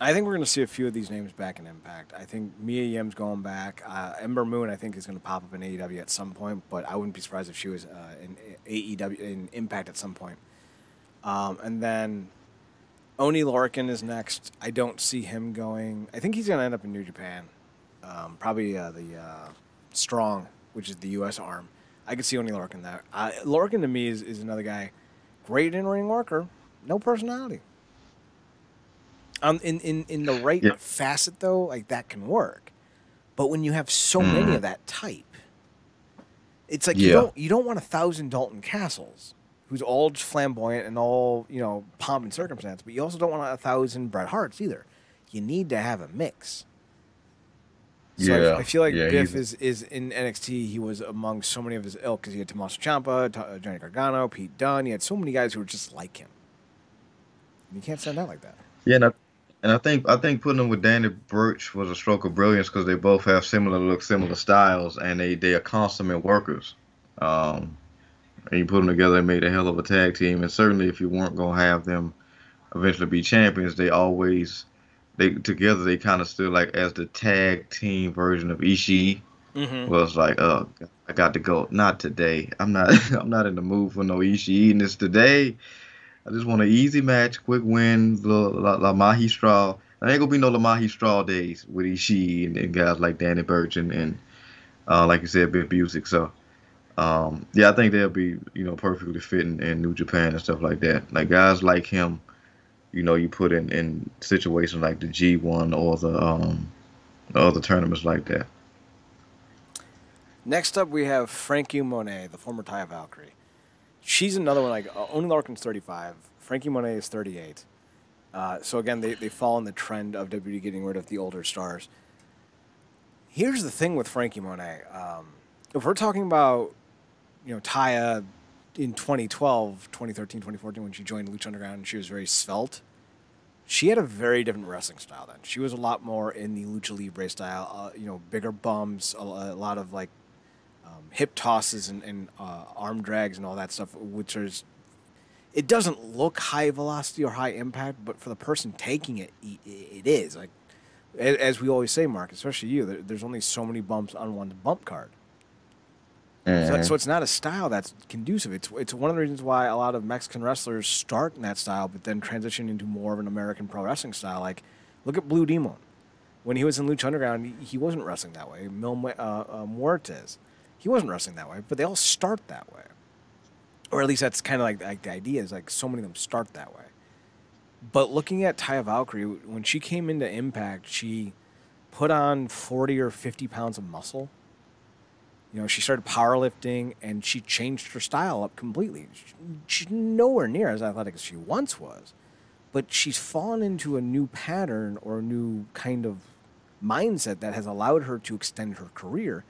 I think we're going to see a few of these names back in Impact. I think Mia Yim's going back. Uh, Ember Moon, I think, is going to pop up in AEW at some point, but I wouldn't be surprised if she was uh, in AEW in Impact at some point. Um, and then Oney Lorcan is next. I don't see him going. I think he's going to end up in New Japan. Um, probably uh, the uh, Strong, which is the U.S. arm. I could see Oney Lorcan there. Uh, Lorcan to me is, is another guy, great in ring worker, no personality. Um, in, in, in the right yeah. facet though, like that can work. But when you have so mm. many of that type, it's like yeah. you don't you don't want a thousand Dalton Castles who's all flamboyant and all you know pomp and circumstance, but you also don't want a thousand Bret Harts either. You need to have a mix. So yeah, I, I feel like yeah, Biff is is in NXT. He was among so many of his ilk because he had Tommaso Ciampa, T- uh, Johnny Gargano, Pete Dunne. He had so many guys who were just like him. And you can't send out like that. Yeah, and I, and I think I think putting him with Danny Burch was a stroke of brilliance because they both have similar looks, similar styles, and they they are consummate workers. Um, and you put them together and made a hell of a tag team. And certainly, if you weren't gonna have them eventually be champions, they always they together they kind of stood like as the tag team version of Ishii. Mm-hmm. Was like, oh, I got to go. Not today. I'm not. *laughs* I'm not in the mood for no Ishii. And it's today. I just want an easy match, quick win, La, La, La Magistral. There ain't gonna be no La Magistral days with Ishii and, and guys like Danny Burch and, and uh, like you said, Biff Busick. So um, yeah, I think they'll be you know perfectly fit in, New Japan and stuff like that. Like guys like him, you know, you put in in situations like the G1 or the um, other tournaments like that. Next up, we have Franky Monet, the former Taya Valkyrie. She's another one. Like uh, Oney Lorcan's 35, Franky Monet is 38. Uh, so again, they, they fall in the trend of WWE getting rid of the older stars. Here's the thing with Franky Monet. Um, if we're talking about you know, Taya in 2012, 2013, 2014, when she joined Lucha Underground, she was very svelte. She had a very different wrestling style then. She was a lot more in the lucha libre style. Uh, you know, bigger bumps, a, a lot of like um, hip tosses and, and uh, arm drags and all that stuff, which is it doesn't look high velocity or high impact, but for the person taking it, it is like as we always say, Mark, especially you. There's only so many bumps on one bump card. Mm-hmm. So, so, it's not a style that's conducive. It's it's one of the reasons why a lot of Mexican wrestlers start in that style, but then transition into more of an American pro wrestling style. Like, look at Blue Demon. When he was in Lucha Underground, he wasn't wrestling that way. Mil uh, uh, Muertes, he wasn't wrestling that way. But they all start that way, or at least that's kind of like, like the idea is like so many of them start that way. But looking at Taya Valkyrie, when she came into Impact, she put on forty or fifty pounds of muscle you know, she started powerlifting and she changed her style up completely. She's nowhere near as athletic as she once was, but she's fallen into a new pattern or a new kind of mindset that has allowed her to extend her career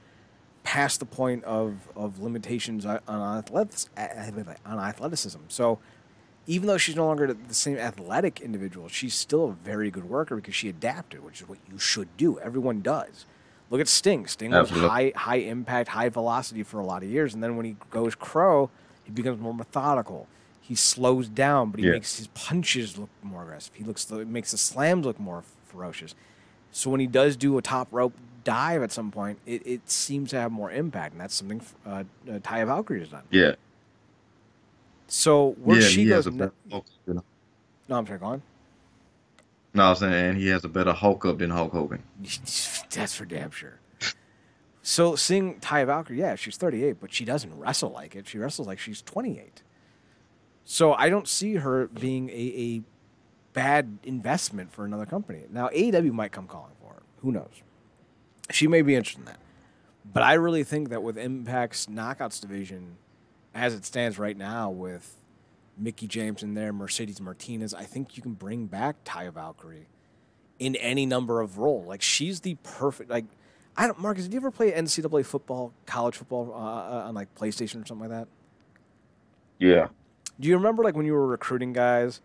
past the point of, of limitations on, on athleticism. So even though she's no longer the same athletic individual, she's still a very good worker because she adapted, which is what you should do. Everyone does. Look at Sting. Sting Absolutely. was high high impact, high velocity for a lot of years, and then when he goes crow, he becomes more methodical. He slows down, but he yeah. makes his punches look more aggressive. He looks makes the slams look more ferocious. So when he does do a top rope dive at some point, it, it seems to have more impact, and that's something uh, uh, Taya Valkyrie has done. Yeah. So where yeah, she goes, no, no, I'm sorry, go on. No, I'm saying he has a better Hulk up than Hulk Hogan. *laughs* That's for damn sure. So seeing Ty Valkyrie, yeah, she's 38, but she doesn't wrestle like it. She wrestles like she's 28. So I don't see her being a, a bad investment for another company. Now AEW might come calling for her. Who knows? She may be interested in that. But I really think that with Impact's knockouts division, as it stands right now, with Mickie James in there, Mercedes Martinez. I think you can bring back Taya Valkyrie in any number of role. Like she's the perfect. Like I don't, Marcus. Did you ever play NCAA football, college football uh, uh, on like PlayStation or something like that? Yeah. Do you remember like when you were recruiting guys,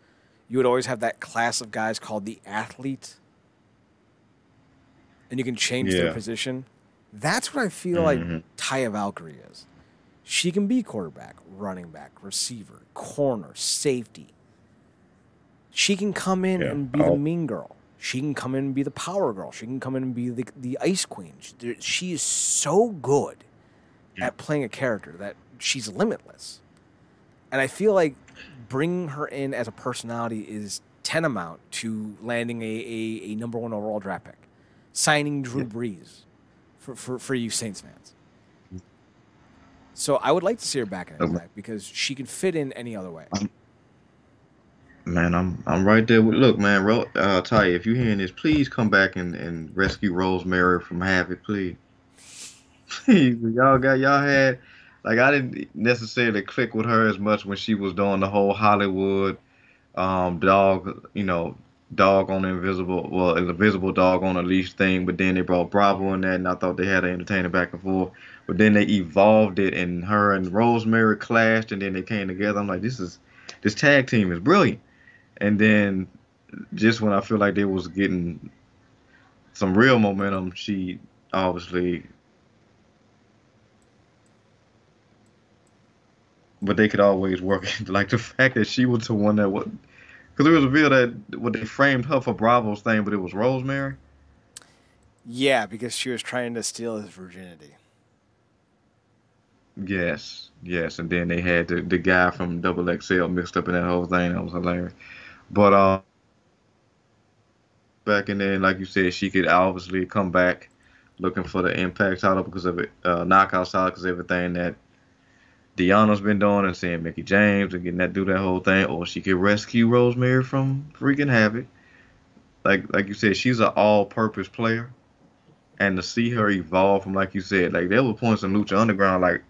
you would always have that class of guys called the athlete, and you can change yeah. their position. That's what I feel mm-hmm. like Taya Valkyrie is. She can be quarterback, running back, receiver, corner, safety. She can come in yeah. and be the mean girl. She can come in and be the power girl. She can come in and be the, the ice queen. She, she is so good Yeah. at playing a character that she's limitless. And I feel like bringing her in as a personality is tantamount to landing a, a, a number one overall draft pick, signing Drew Yeah. Brees for, for, for you Saints fans. So I would like to see her back in Okay. Because she can fit in any other way. Man, I'm I'm right there with. Look, man, Ro, uh, Ty, if you're hearing this, please come back and, and rescue Rosemary from Havok, please. Please, *laughs* y'all got y'all had like I didn't necessarily click with her as much when she was doing the whole Hollywood um dog, you know, dog on the invisible, well, invisible dog on a leash thing. But then they brought Bravo in that, and I thought they had an entertaining back and forth. But then they evolved it, and her and Rosemary clashed, and then they came together. I'm like, this is this tag team is brilliant. And then just when I feel like they was getting some real momentum, she obviously but they could always work *laughs* like the fact that she was the one that was because it was revealed that what they framed her for Bravo's thing, but it was Rosemary. Yeah, because she was trying to steal his virginity. Yes, yes, and then they had the the guy from Double XL mixed up in that whole thing. That was hilarious. But uh, back in then, like you said, she could obviously come back looking for the Impact title because of it, uh, knockout title because everything that Deonna's been doing and seeing Mickie James and getting that do that whole thing, or she could rescue Rosemary from freaking Havok. Like like you said, she's an all-purpose player, and to see her evolve from like you said, like there were points in Lucha Underground, like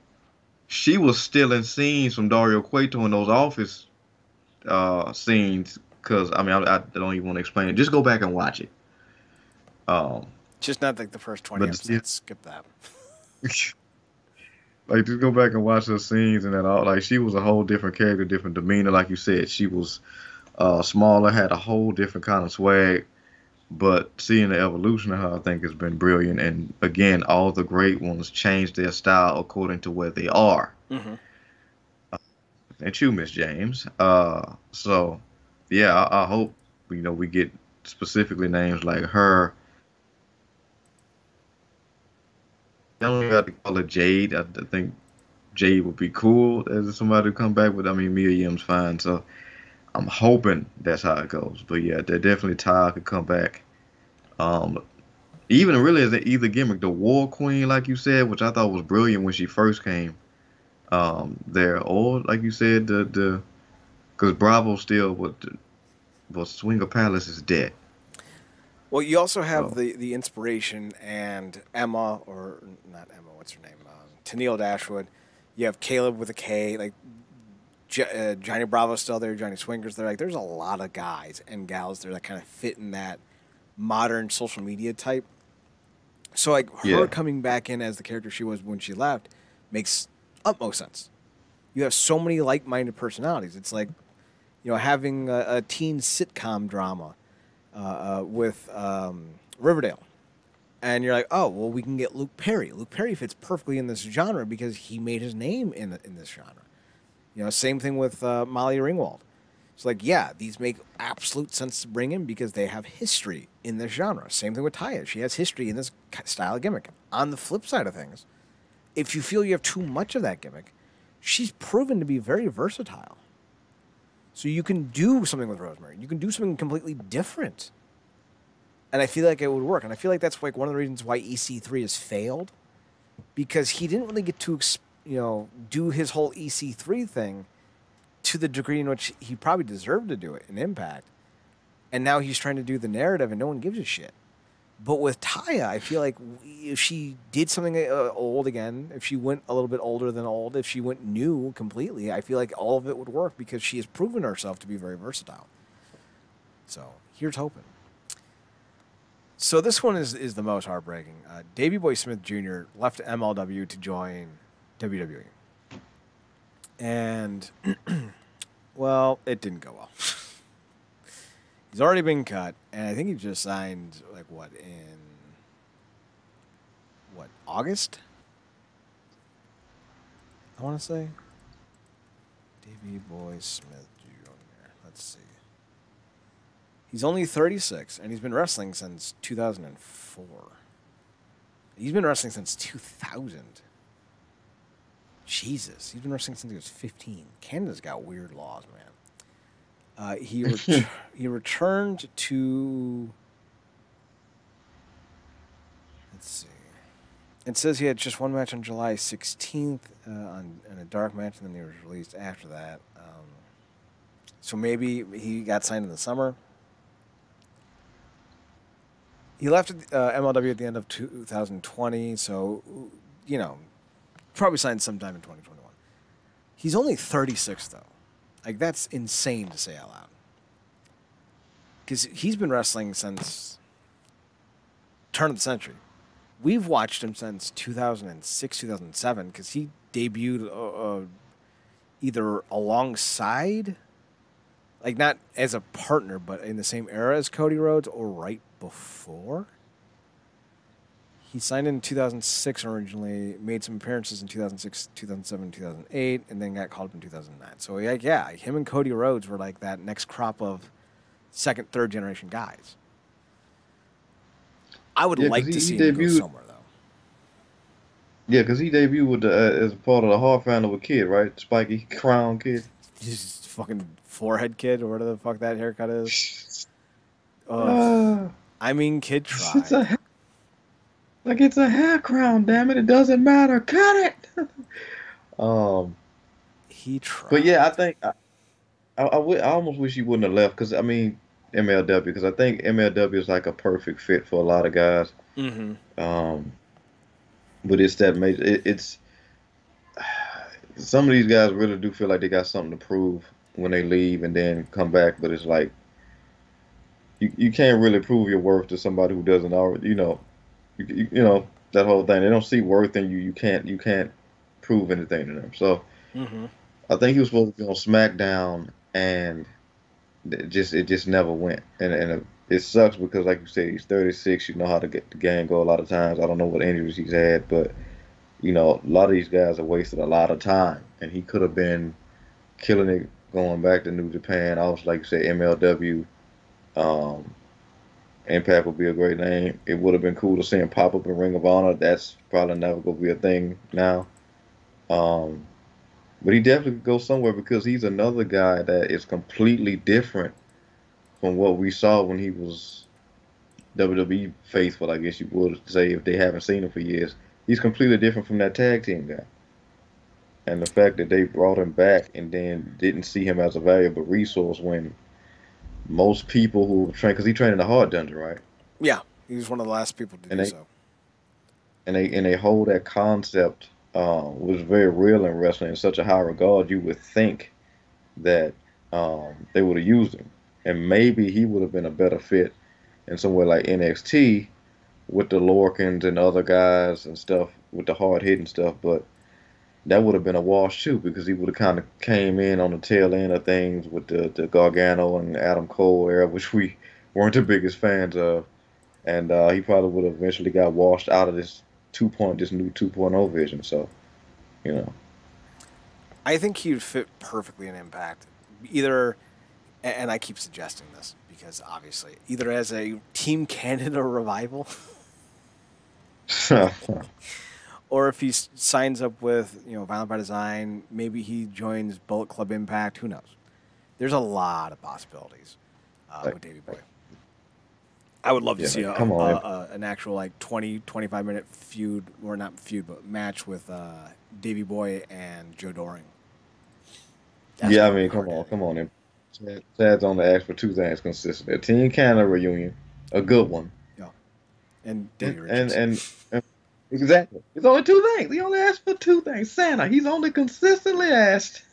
she was stealing scenes from Dario Cueto in those office uh, scenes. Cause I mean I, I don't even want to explain it. Just go back and watch it. Um, Just not like the first 20 But the- episodes. Skip that. *laughs* like just go back and watch those scenes and that all like she was a whole different character different demeanor like you said she was uh smaller had a whole different kind of swag but seeing the evolution of her i think has been brilliant and again all the great ones change their style according to where they are Mm-hmm. and you miss james uh so yeah I, I hope you know we get specifically names like her I don't have to call her Jade. I, I think Jade would be cool as somebody to come back, with. I mean Mia Yim's fine, so I'm hoping that's how it goes. But yeah, that definitely Ty could come back. Um, even really as an either gimmick, the War Queen, like you said, which I thought was brilliant when she first came um, there, or like you said, the the because Bravo still the, well Swinger Palace is dead. Well, you also have the, the inspiration and Emma, or not Emma, what's her name? Um, Tennille Dashwood. You have Kaleb with a K. Like J- uh, Johnny Bravo's still there. Johnny Swinger's there. Like there's a lot of guys and gals there that kind of fit in that modern social media type. So like her Yeah. coming back in as the character she was when she left makes utmost sense. You have so many like-minded personalities. It's like you know having a, a teen sitcom drama uh, uh, with um, Riverdale, and you're like, oh well, we can get Luke Perry. Luke Perry fits perfectly in this genre because he made his name in in this genre. You know, same thing with uh, Molly Ringwald. It's like, yeah, these make absolute sense to bring in because they have history in this genre. Same thing with Taya. She has history in this style of gimmick. On the flip side of things, if you feel you have too much of that gimmick, she's proven to be very versatile. So you can do something with Rosemary. You can do something completely different. And I feel like it would work. And I feel like that's like one of the reasons why EC3 has failed because he didn't really get to you know do his whole EC3 thing to the degree in which he probably deserved to do it in Impact. And now he's trying to do the narrative and no one gives a shit. But with Taya, I feel like if she did something uh, old again, if she went a little bit older than old, if she went new completely, I feel like all of it would work because she has proven herself to be very versatile. So here's hoping. So this one is, is the most heartbreaking. Uh, Davey Boy Smith Jr. left MLW to join WWE. And, *clears throat* well, it didn't go well. *laughs* He's already been cut, and I think he just signed, like, what, in, what, August? I want to say. Davey Boy Smith Jr. Let's see. He's only 36, and he's been wrestling since 2004. He's been wrestling since 2000. Jesus, he's been wrestling since he was 15. Canada's got weird laws, man. Uh, he *laughs* ret- he returned to. Let's see. It says he had just one match on July 16th uh, on in a dark match, and then he was released after that. Um, so maybe he got signed in the summer. He left uh, MLW at the end of 2020, so you know, probably signed sometime in 2021. He's only 36 though. Like that's insane to say out loud. Because he's been wrestling since turn of the century. We've watched him since 2006, 2007, because he debuted uh, uh, either alongside, like not as a partner, but in the same era as Cody Rhodes, or right before. He signed in 2006 originally, made some appearances in 2006, 2007, 2008, and then got called up in 2009. So yeah, yeah, him and Cody Rhodes were like that next crop of second, third generation guys. I would Yeah, like he- to see him go somewhere though. Yeah, because he debuted with the, uh, as part of the Hart Family with Kid, right? Spiky *laughs* Crown Kid. Just fucking forehead kid or whatever the fuck that haircut is. *sighs* Ah, I mean, kid tried. Like it's a hair crown. Damn it! It doesn't matter. Cut it. *laughs* um, He tried. but yeah, I think I, I, I, I almost wish he wouldn't have left because I mean MLW because I think MLW is like a perfect fit for a lot of guys. Mm-hmm. Um, but it's that major. It, it's some of these guys really do feel like they got something to prove when they leave and then come back. But it's like you you can't really prove your worth to somebody who doesn't already. You know, you, you, know that whole thing. They don't see worth in you. You can't you can't prove anything to them. So Mm-hmm. I think he was supposed to be on SmackDown and it just it just never went. And and it, sucks because like you said, he's 36. You know how to get the game go a lot of times. I don't know what injuries he's had, but you know a lot of these guys have wasted a lot of time, and he could have been killing it going back to New Japan. Also, like you said, MLW. Um, Impact would be a great name. It would have been cool to see him pop up in Ring of Honor. That's probably never gonna be a thing now. Um, but he definitely could go somewhere because he's another guy that is completely different from what we saw when he was WWE faithful, I guess you would say, if they haven't seen him for years. He's completely different from that tag team guy. And the fact that they brought him back and then didn't see him as a valuable resource when most people who train, because he trained in the Hart Dungeon, right? Yeah, he was one of the last people to And do they- so. and they and they hold that concept uh, was very real in wrestling in such a high regard. You would think that um, they would have used him, and maybe he would have been a better fit in somewhere like NXT with the Lorcans and other guys and stuff with the hard hitting stuff. But that would have been a wash too because he would have kind of came in on the tail end of things with the the Gargano and Adam Cole era, which we weren't the biggest fans of. And uh, he probably would have eventually got washed out of this two point this new 2.0 vision. So, you know, I think he would fit perfectly in Impact. Either, and I keep suggesting this because obviously, either as a Team *laughs* Canada revival, *laughs* *laughs* or if he signs up with you know Violent by Design, maybe he joins Bullet Club Impact. Who knows? There's a lot of possibilities uh, Right. with Davey Boy. I would love to Yeah, see a, a- on. a- an actual like 20, 25 minute feud, or not feud, but match with uh, Davey Boy and Joe Doering. That's yeah, I mean, come on, come on. And Chad- Chad's only asked for two things consistently: a Team Canada reunion, a good one, And Davey and and, and, and exactly. It's only two things. He only asked for two things. Santa, he's only consistently asked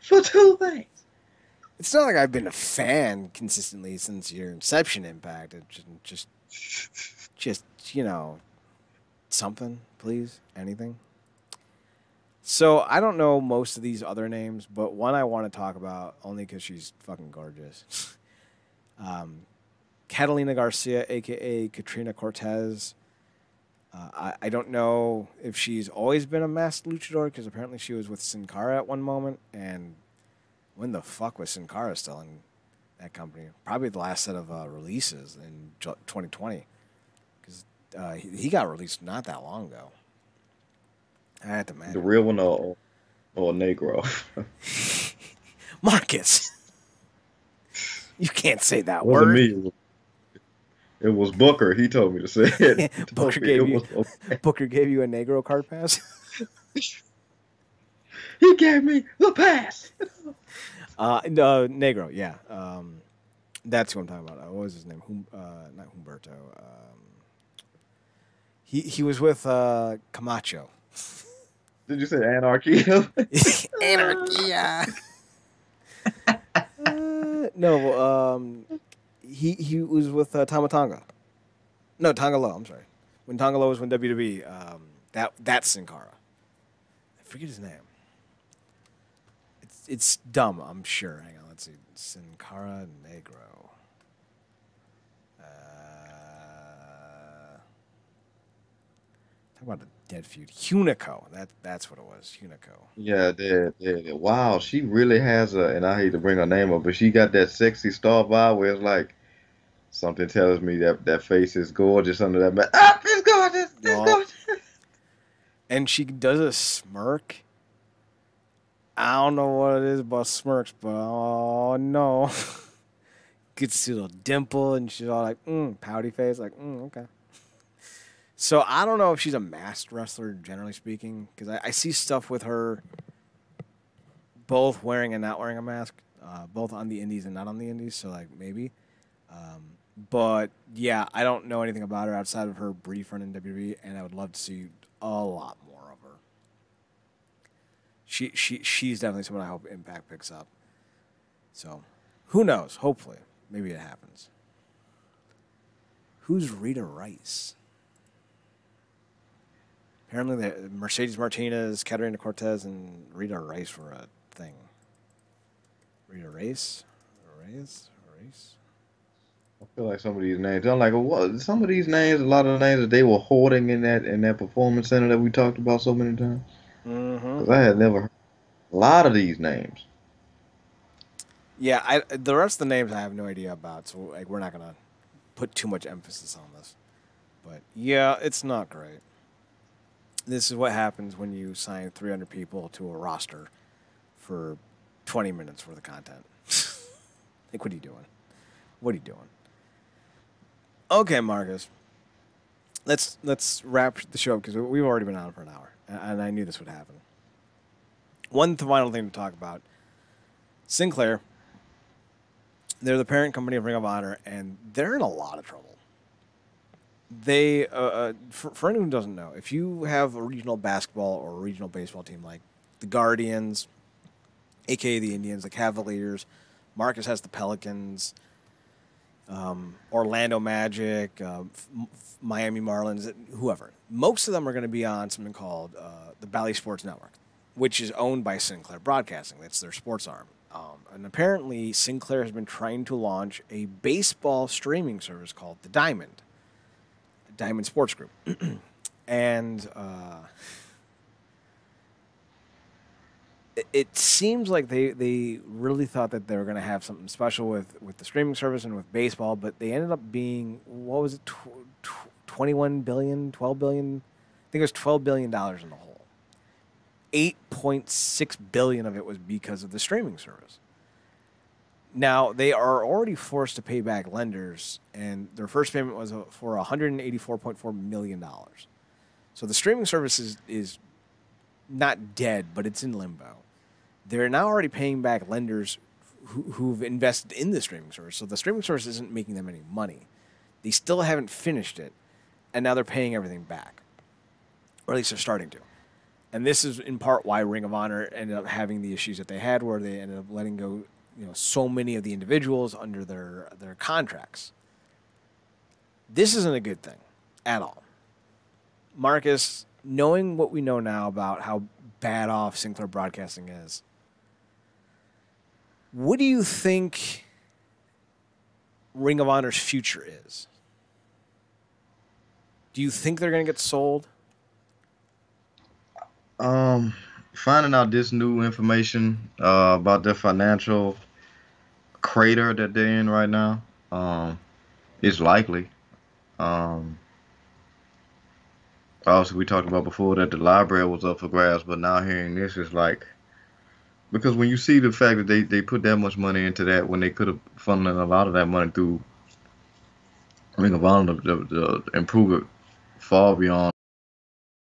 for two things. it's not like I've been a fan consistently since your Inception Impact. It just, just, just you know, something, please, anything. So I don't know most of these other names, but one I want to talk about only because she's fucking gorgeous. *laughs* um, Catalina Garcia, aka Katrina Cortez. Uh, I, I don't know if she's always been a masked luchador because apparently she was with Sin Cara at one moment. And when the fuck was Sin Cara still in that company. Probably the last set of uh, releases in 2020, because uh, he, he, got released not that long ago. I had to imagine. The real one or, or Negro? *laughs* Marcus. *laughs* You can't say that wasn't word. Me. It was Booker. He told me to say it. *laughs* Booker gave you okay. *laughs* Booker gave you a Negro card pass. *laughs* he gave me the pass. uh, no, Negro, yeah. Um, that's who I'm talking about. Uh, what was his name? Hum, uh, not Humberto. Um, he he was with uh, Camacho. Did you say anarchy? anarchy. uh, no, um, he he was with uh, Tama Tonga. No, Tonga Loa. I'm sorry. When Tonga Loa was with WWE, um, that that's Sin Cara. I forget his name. It's it's dumb. I'm sure. Hang on. Let's see. Sin Cara Negro. Uh, talk about the dead feud. Hunico. That that's what it was. Hunico. Yeah, dead, dead. Wow, she really has a, and I hate to bring her name up, but she got that sexy star vibe where it's like something tells me that that face is gorgeous under that mask. Ah, it's gorgeous. It's oh. gorgeous. And she does a smirk. I don't know what it is about smirks, but oh no. *laughs* Gets to see a little dimple and she's all like, mm, pouty face, like, mm, okay. So I don't know if she's a masked wrestler, generally speaking, because I, I, see stuff with her both wearing and not wearing a mask, uh, both on the indies and not on the indies. So like maybe, um, but yeah, I don't know anything about her outside of her brief run in WWE, and I would love to see a lot more of her. She she she's definitely someone I hope Impact picks up. So, who knows? Hopefully, maybe it happens. Who's Rita Rice? Apparently, the Mercedes Martinez, Catarina Cortez, and Rita Rice were a thing. Rita Race, Race, Race. I feel like some of these names. I'm like, what? Some of these names, a lot of the names that they were hoarding in that in that performance center that we talked about so many times. Mm-hmm. Because I had never heard a lot of these names. Yeah, I the rest of the names I have no idea about, so like we're not gonna put too much emphasis on this. But yeah, it's not great this is what happens when you sign 300 people to a roster for 20 minutes worth of content. *laughs* like, what are you doing? What are you doing? Okay, Marcus. Let's let's wrap the show up because we've already been on for an hour, and I knew this would happen. One final thing to talk about: Sinclair. They're the parent company of Ring of Honor, and they're in a lot of trouble they uh, uh, for, for anyone who doesn't know, if you have a regional basketball or a regional baseball team like the Guardians, aka the Indians, the Cavaliers, Marcus has the Pelicans, um, Orlando Magic, uh, Miami Marlins, whoever. Most of them are going to be on something called uh, the Bally Sports Network, which is owned by Sinclair Broadcasting. That's their sports arm. Um, and apparently, Sinclair has been trying to launch a baseball streaming service called The Diamond Diamond Sports Group, *clears throat* and uh, it, seems like they they really thought that they were going to have something special with with the streaming service and with baseball, but they ended up being what was it, tw- tw- 21 billion, 12 billion? I think it was 12 billion dollars in the hole. 8.6 billion of it was because of the streaming service. Now they are already forced to pay back lenders, and their first payment was for 184.4 million dollars. So the streaming service is, is not dead, but it's in limbo. They're now already paying back lenders who, who've invested in the streaming service. So the streaming service isn't making them any money. They still haven't finished it, and now they're paying everything back, or at least they're starting to. And this is in part why Ring of Honor ended up having the issues that they had, where they ended up letting go you know so many of the individuals under their their contracts. This isn't a good thing at all. Marcus, knowing what we know now about how bad off Sinclair Broadcasting is, what do you think Ring of Honor's future is? Do you think they're going to get sold? Um, finding out this new information uh, about their financial crater that they're in right now. Um, it's likely. Um, also, we talked about before that the library was up for grabs, but now hearing this is like because when you see the fact that they, they put that much money into that when they could have funded a lot of that money through Ring of Honor to, to improve it far beyond